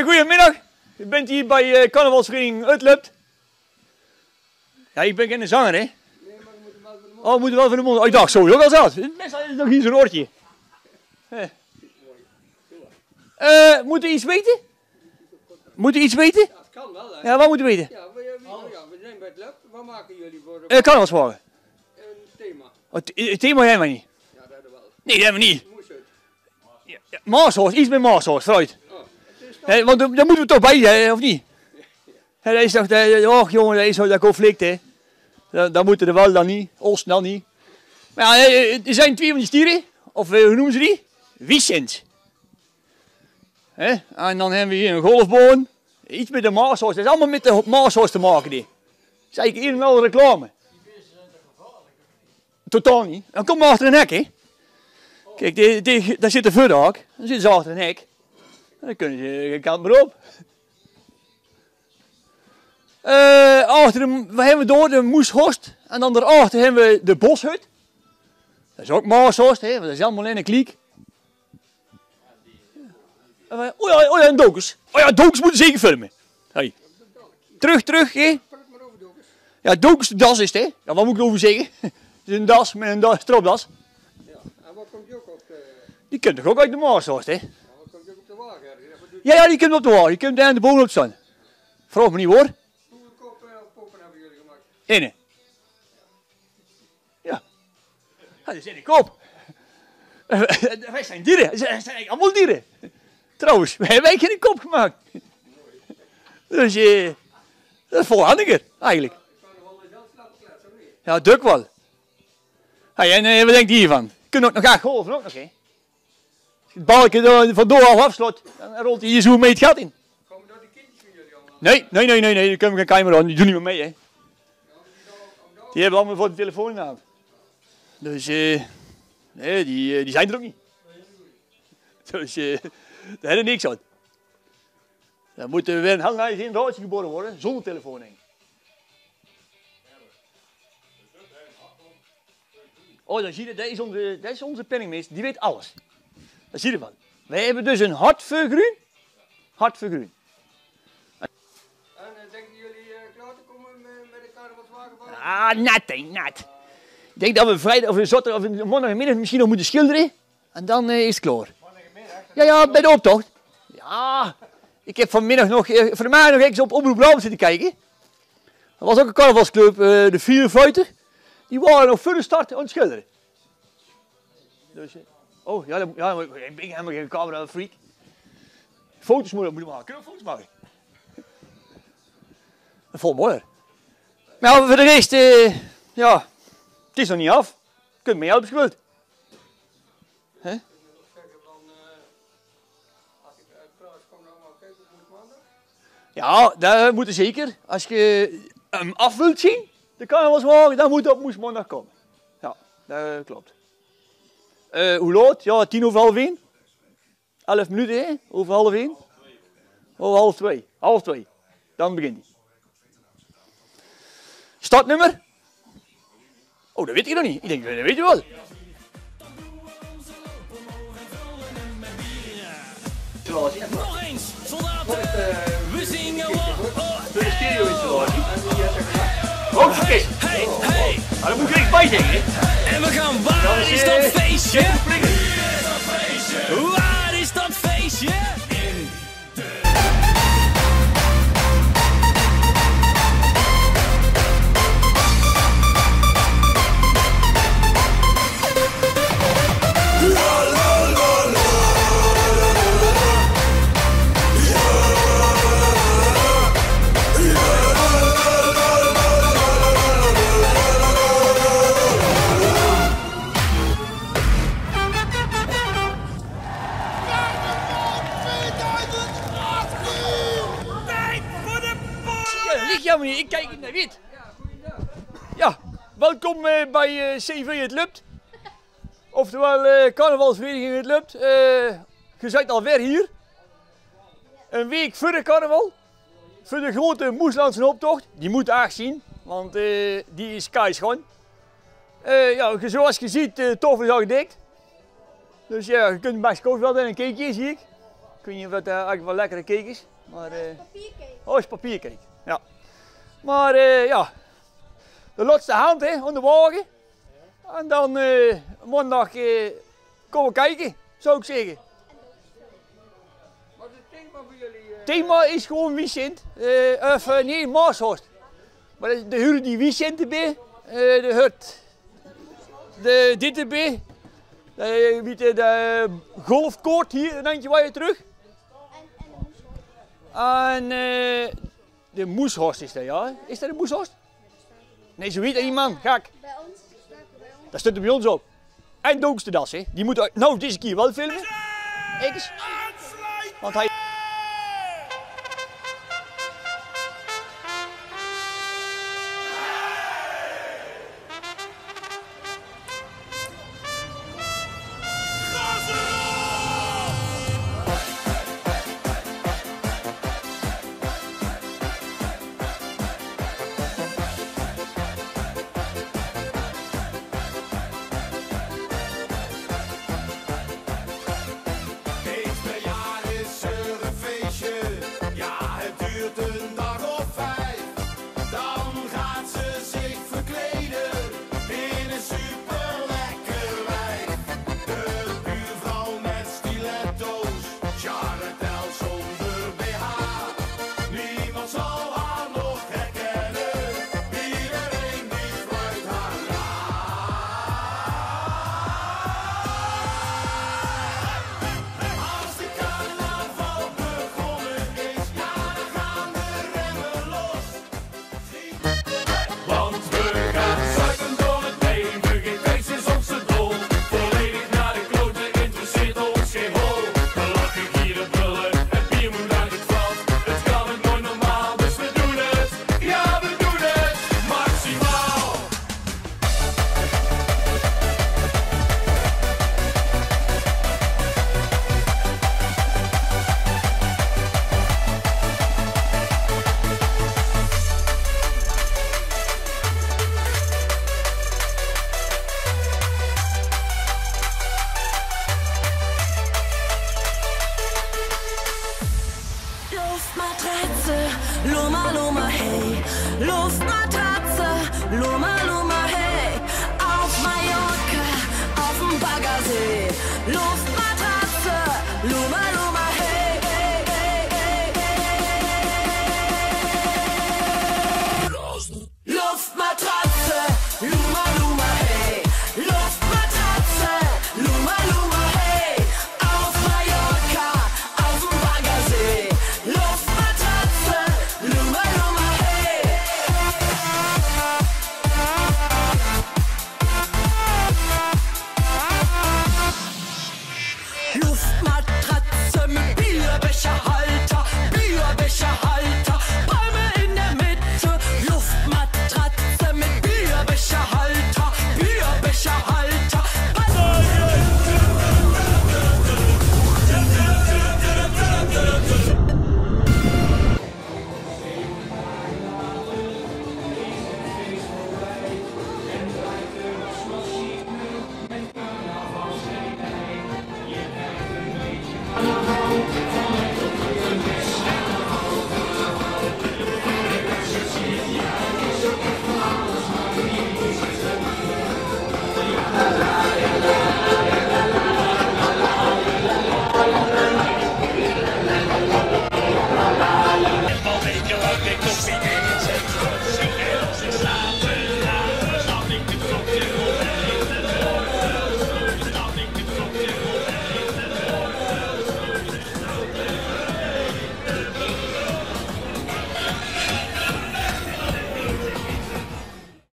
Hey, goedemiddag. Je bent hier bij uh, carnavalsvereniging Utlupt. Ja, ik ben geen zanger, hè? Oh, we moeten wel van de mond. Oh, ik dacht, zo, ook al zat. Meestal is nog hier zo'n oortje. Eh, uh, moeten we iets weten? Moeten we iets weten? Ja, het kan wel, hè? Ja, wat moeten we weten? Ja, we, we, ja, we zijn bij het lab. Wat maken jullie voor Uh, carnavalswagen. een thema? Oh, het- thema hebben we niet. Ja, dat hebben we wel. Nee, dat hebben we niet. Moest het. Ja, iets met Maashoorns, vooruit. Oh, toch... Want daar moeten we toch bij, hè, of niet? Hè, dat is toch, och jongen, dat is zo dat conflict, hè. Dan, dan moeten er wel dan niet, ons dan niet. Maar ja, er zijn twee van die stieren, of eh, hoe noemen ze die? Wiesens. Hè? En dan hebben we hier een golfboon, iets met de Maashoorns. Dat is allemaal met de Maashoorns te maken, die. Dat is eigenlijk een en al reclame. Totaal niet. Dan kom maar achter een hek, hè. Kijk, die, die, daar zit de vuurdak. Dan zitten ze achter een hek. Dan kunnen ze geen kant meer op. Eh, achter de, we hebben door de moeshorst. En dan daarachter hebben we de boshut. Dat is ook Maashorst, hè, want dat is allemaal in een kliek. We- Oh ja, oh ja, en dokers. Oh ja, dokers moeten zeker filmen. Hey. Terug, terug, hè. Over, Dokus. Ja, dokers de das is het, hè. Ja, wat moet ik erover zeggen? Het is een das met een da- stropdas. Ja. En wat komt je ook op. Die kunt toch ook uit de Maashorst, hè. ja, Wat komt je ook op de wagen? ergens? Wat doe Ja, ja, die kunt op de wagen. Die kunt daar aan de bovenop staan. Vraag me niet hoor. Hoeveel kop eh, of poppen hebben jullie gemaakt? Ene. Ja. Dat zit ik op. Wij zijn dieren. Wij zijn allemaal dieren. Trouwens, wij hebben geen kop gemaakt. Dus eh, dat is veel handiger, eigenlijk. Ja, duk wel. Hey, en eh, wat denkt u hiervan? Je kunt ook nog graag golven, ook nog? Het balkje door- van door al afslot, dan rolt hij hier zo mee het gat in. Komen daar die kindjes van jullie allemaal? Nee, nee, nee, nee, nee, daar kunnen we geen camera aan. Die doen niet meer mee, hè. Die hebben allemaal voor de telefoon. Dus, eh, nee, die, eh, die zijn er ook niet. Dus, eh, daar hebben we niks aan. Dan moet er weer een hangijzer in het huisje geboren worden, zonder telefoon heen. Oh, dan zie je, dat is onze, dat is onze penningmeester, die weet alles. Dat zie je wel. Wij hebben dus een hart voor groen. Hart voor groen. En eh, denken jullie eh, klaar te komen met, met de carnavalswagen? Ah, net, hè, net. Ik denk dat we vrijdag of zaterdag of maandagmiddag misschien nog moeten schilderen. En dan eh, is het klaar. Ja, ja, bij de optocht. Ja, ik heb vanmiddag nog, eh, vanmiddag nog eens op Omroep Brabant zitten kijken. Er was ook een carnavalsclub, eh, de Viervuiter. Die waren nog voor de start aan het schilderen. Dus, eh, oh, ja, dan, ja, ik ben helemaal geen camera freak. Foto's moeten we maken. Kunnen foto's maken? Ik mooi. Maar ja, voor de rest, eh, ja, het is nog niet af. Je kunt me helpen je. Hè? Dan moet maandag. Ja, dat moet er zeker. Als je hem af wilt zien, de carnavalswagen, dan moet dat op moesmaandag komen. Ja, dat klopt. Eh, hoe laat? Ja, tien over half één. Elf minuten, hè? Over half één. Over half twee. Half twee. Dan begint hij. Startnummer? Oh, dat weet ik nog niet. Ik denk, dat weet je wel. Zoals Maar moet niks bij zeggen, hè? En we gaan, waar is dat feestje? Ligt jammer niet. Ik kijk naar wit. Ja, welkom eh, bij eh, CV Het Lupt. Oftewel eh carnavalsvereniging Het Lupt. Je bent alweer hier. Een week voor de carnaval. Voor de grote Moeslandse optocht. Die moet zien, want die is keischoon. Ja, zoals je ziet, de tafel is al gedekt. Dus ja, je kunt best wel in een keekje, zie ik. Je weet niet of dat eigenlijk wel lekkere cake is. Maar, oh, is papiercake. Ja. Maar eh, ja, de laatste hand hè, aan de wagen. En dan eh, maandag eh, komen we kijken, zou ik zeggen. Wat is het thema voor jullie? eh? thema is gewoon eh of nee, Maashorst. Maar de huren die weekend erbij. eh de hut. De dit erbij. De, weet je, de golfkoord hier, een eindje waar je terug. En, en. En de moeshorst is dat, ja? Is dat de moeshorst? Nee, zo weet dat niet man, gek. Bij ons staat bij ons. Dat staat er bij ons op. En de das, hè. Die moet nou deze keer wel filmen. Kijk eens. Want hij...